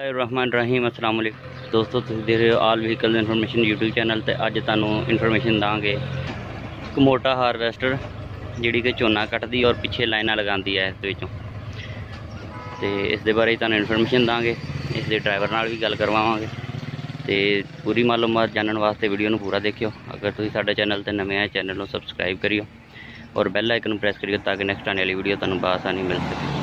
ਰਹਿਮਾਨ ਰਹੀਮ ਅਸਲਾਮ ਅਲੈਕੁਮ ਦੋਸਤੋ, ਤੁਸੀਂ ਦੇਖ ਰਹੇ ਹੋ all vehicle information YouTube channel ਤੇ ਅੱਜ ਤੁਹਾਨੂੰ ਇਨਫੋਰਮੇਸ਼ਨ ਦਾਂਗੇ ਇੱਕ ਮੋਟਾ ਹਾਰਵੈਸਟਰ, ਜਿਹੜੀ ਕਿ ਝੋਨਾ ਕੱਟਦੀ ਔਰ ਪਿੱਛੇ ਲਾਈਨਾਂ ਲਗਾਉਂਦੀ ਹੈ ਇਸ ਦੇ ਵਿੱਚੋਂ। ਤੇ ਇਸ ਦੇ ਬਾਰੇ ਤੁਹਾਨੂੰ ਇਨਫੋਰਮੇਸ਼ਨ ਦਾਂਗੇ, ਇਸ ਦੇ ਡਰਾਈਵਰ ਨਾਲ ਵੀ ਗੱਲ ਕਰਵਾਵਾਂਗੇ। ਤੇ ਪੂਰੀ ਮਾਲੂਮਾਤ ਜਾਣਨ ਵਾਸਤੇ ਵੀਡੀਓ ਨੂੰ ਪੂਰਾ ਦੇਖਿਓ। ਅਗਰ ਤੁਸੀਂ ਸਾਡੇ ਚੈਨਲ ਤੇ ਨਵੇਂ ਆਏ, ਚੈਨਲ ਨੂੰ ਸਬਸਕ੍ਰਾਈਬ ਕਰਿਓ ਔਰ ਬੈਲ ਆਈਕਨ ਨੂੰ ਪ੍ਰੈਸ ਕਰਿਓ ਤਾਂ ਕਿ ਨੈਕਸਟ ਆਉਣ ਵਾਲੀ ਵੀਡੀਓ ਤੁਹਾਨੂੰ ਬਾਸਾਨੀ ਮਿਲ ਸਕੇ।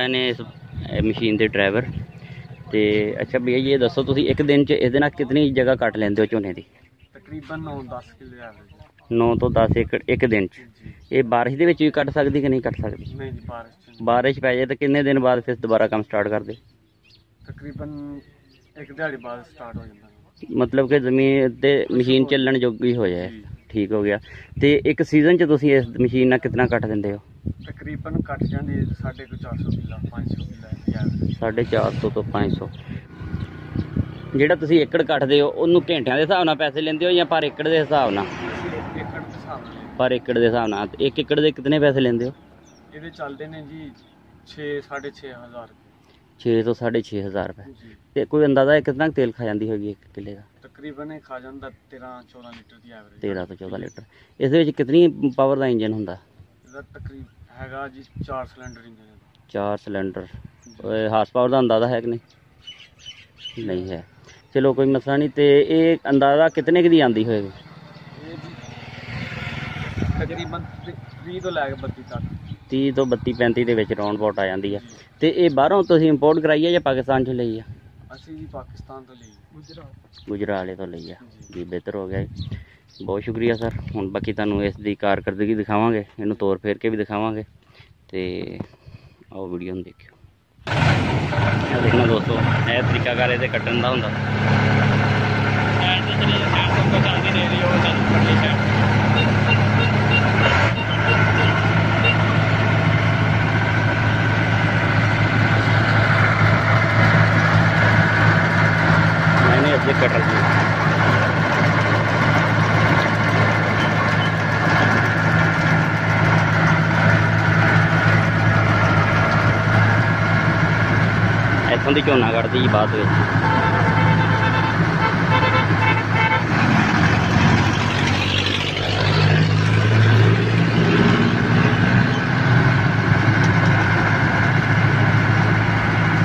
ਨੇ ਇਸ ਇਹ ਮਸ਼ੀਨ ਦੇ ਡਰਾਈਵਰ। ਤੇ ਅੱਛਾ ਭਈਆ ਇਹ ਦੱਸੋ ਤੁਸੀਂ ਇੱਕ ਦਿਨ 'ਚ ਇਹਦੇ ਨਾਲ ਕਿਤਨੀ ਜਗ੍ਹਾ ਕੱਟ ਲੈਂਦੇ ਹੋ ਝੋਨੇ ਦੀ? ਤਕਰੀਬਨ 9-10 ਕਿੱਲੇ ਐਵਰੇਜ 9 ਤੋਂ 10 ਏਕੜ ਇੱਕ ਦਿਨ 'ਚ? ਇਹ ਬਾਰਿਸ਼ ਦੇ ਵਿੱਚ ਵੀ ਕੱਟ ਸਕਦੀ ਕਿ ਨਹੀਂ ਕੱਟ ਸਕਦੀ? ਨਹੀਂ ਜੀ ਬਾਰਿਸ਼ ਚ। ਬਾਰਿਸ਼ ਪੈ ਜਾਏ ਤਾਂ ਕਿੰਨੇ ਦਿਨ ਬਾਅਦ ਫਿਰ ਦੁਬਾਰਾ ਕੰਮ ਸਟਾਰਟ ਕਰਦੇ? ਤਕਰੀਬਨ ਇੱਕ ਦਿਹਾੜੀ ਬਾਅਦ ਸਟਾਰਟ ਹੋ ਜਾਂਦਾ। ਮਤਲਬ ਕਿ ਜ਼ਮੀਨ ਤੇ ਮਸ਼ੀਨ ਚੱਲਣ ਜੋਗੀ ਹੋ ਜਾਏ। ਠੀਕ ਹੋ ਗਿਆ। ਤੇ ਇੱਕ ਸੀਜ਼ਨ 'ਚ ਤੁਸੀਂ ਇਸ ਮਸ਼ੀਨ ਨਾਲ ਕਿਤਨਾ ਕੱਟ ਦਿੰਦੇ ਹੋ? ਤਕਰੀਬਨ ਕੱਟ ਜਾਂਦੀ ਹੈ ਸਾਢੇ ਕੁ 400 ਕਿੱਲਾ 500 ਕਿੱਲਾ ਐਵਰੇਜ 450 ਤੋਂ 500 ਜਿਹੜਾ ਤੁਸੀਂ ਏਕੜ ਕੱਟਦੇ ਹੋ ਉਹਨੂੰ ਘੰਟਿਆਂ ਦੇ ਹਿਸਾਬ ਨਾਲ ਪੈਸੇ ਲੈਂਦੇ ਹੋ ਜਾਂ ਪਰ ਏਕੜ ਦੇ ਹਿਸਾਬ ਨਾਲ? ਅਸੀਂ ਏਕੜ ਦੇ ਹਿਸਾਬ ਨਾਲ। ਲੈਂਦੇ। ਪਰ ਏਕੜ ਦੇ ਹਿਸਾਬ ਨਾਲ। ਇੱਕ ਏਕੜ ਦੇ ਕਿਤਨੇ ਪੈਸੇ ਲੈਂਦੇ ਹੋ? ਇਹਦੇ ਚੱਲਦੇ ਨੇ ਜੀ 6 6.5 ਹਜ਼ਾਰ 6 ਤੋਂ 6.5 ਹਜ਼ਾਰ ਰੁਪਏ। ਜੀ। ਤੇ ਕੋਈ ਅੰਦਾਜ਼ਾ ਹੈ ਕਿੰਨਾ ਤੇਲ ਖਾ ਜਾਂਦੀ ਹੋਗੀ ਇੱਕ ਕਿੱਲੇ ਦਾ? ਤਕਰੀਬਨ ਇਹ ਖਾ ਜਾਂਦਾ 13-14 ਲੀਟਰ ਦੀ ਐਵਰੇਜ 13 ਤੋਂ 14 ਲੀਟਰ। ਇਸ ਦੇ ਵਿੱਚ ਕਿਤਨੀ ਪਾਵਰ ਦਾ ਇੰਜਨ ਹੁੰਦਾ? ਇਹਦਾ ਤਕਰੀਬ ਹੈਗਾ ਜੀ 4 cylinder engine 4 cylinder horsepower ਦਾ ਅੰਦਾਜ਼ਾ ਹੈ ਕਿ ਨਹੀਂ? ਨਹੀਂ ਹੈ। ਚਲੋ ਕੋਈ ਮਸਲਾ ਨਹੀਂ ਤੇ ਇਹ ਅੰਦਾਜ਼ਾ ਕਿਤਨੇ ਕੁ ਦੀ ਆਂਦੀ ਹੋਏਗੀ? ਤਕਰੀਬਨ 20 ਤੋਂ ਲੈ ਕੇ 32 ਤੱਕ। 30 ਤੋਂ 32 35 ਦੇ ਵਿੱਚ ਰਾਉਂਡ ਬਾਟ ਆ ਜਾਂਦੀ ਹੈ ਤੇ ਇਹ ਬਾਹਰੋਂ ਤੁਸੀਂ ਇੰਪੋਰਟ ਕਰਾਈ ਹੈ ਜਾਂ ਪਾਕਿਸਤਾਨ ਚੋਂ ਲਈ ਆ? ਅਸੀਂ ਜੀ ਪਾਕਿਸਤਾਨ ਤੋਂ ਲਈ। ਗੁਜਰਾਤ। ਗੁਜਰਾਲੇ ਤੋਂ ਲਈ ਆ। ਜੀ। ਬਿਹਤਰ ਹੋ ਗਿਆ ਜੀ। ਬਹੁਤ ਸ਼ੁਕਰੀਆ ਸਰ। ਹੁਣ ਬਾਕੀ ਤੁਹਾਨੂੰ ਇਸ ਦੀ ਕਾਰਕਰਦਗੀ ਦਿਖਾਵਾਂਗੇ। ਇਹਨੂੰ ਤੋਰ ਫੇਰ ਕੇ ਵੀ ਦਿਖਾਵਾਂਗੇ। ਤੇ ਆਓ ਵੀਡੀਓ ਨੂੰ ਦੇਖਿਓ। ਇਹ ਦੇਖਣਾ ਦੋਸਤੋ ਇਹ ਤਰੀਕਾ ਕਾਰ ਇਹਦੇ ਕੱਟਣ ਦਾ ਹੁੰਦਾ ਸਾਈਡ ਤੇ ਚਲੇ ਸਾਈਡ ਤੋਂ ਕੋਈ ਚੱਲਦੀ ਨਹੀਂ ਰਹੀ ਉਹ ਚੱਲ ਪਰਲੀ ਸਾਈਡ ਹਸਪੀਟਲ ਜੀ। ਇੱਥੋਂ ਦੀ ਝੋਨਾ ਕੱਢਦੀ ਜੀ ਬਾਅਦ ਵਿੱਚ।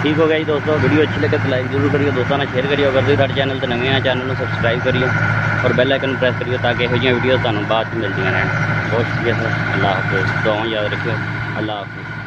ਠੀਕ ਹੋ ਗਿਆ ਜੀ ਦੋਸਤੋ ਵੀਡੀਓ ਅੱਛੀ ਲੱਗੇ ਤਾਂ ਲਾਈਕ ਜ਼ਰੂਰ ਕਰਿਓ ਦੋਸਤਾਂ ਨਾਲ ਸ਼ੇਅਰ ਕਰਿਓ ਅਗਰ ਤੁਸੀਂ ਸਾਡੇ ਚੈਨਲ ਤੇ ਨਵੇਂ ਆ ਚੈਨਲ ਨੂੰ ਸਬਸਕ੍ਰਾਈਬ ਕਰਿਓ ਔਰ ਬੈਲ ਆਈਕਨ ਨੂੰ ਪ੍ਰੈਸ ਕਰਿਓ ਤਾਂ ਕਿ ਇਹੋ ਜਿਹੀਆਂ ਵੀਡੀਓ ਤੁਹਾਨੂੰ ਬਾਅਦ ਚ ਮਿਲਦੀਆਂ ਰਹਿਣ ਬਹੁਤ ਸ਼ੁਕਰੀਆ ਸਰ ਅੱਲਾਹ ਹਾਫਿਜ਼ ਦੁਆਵਾਂ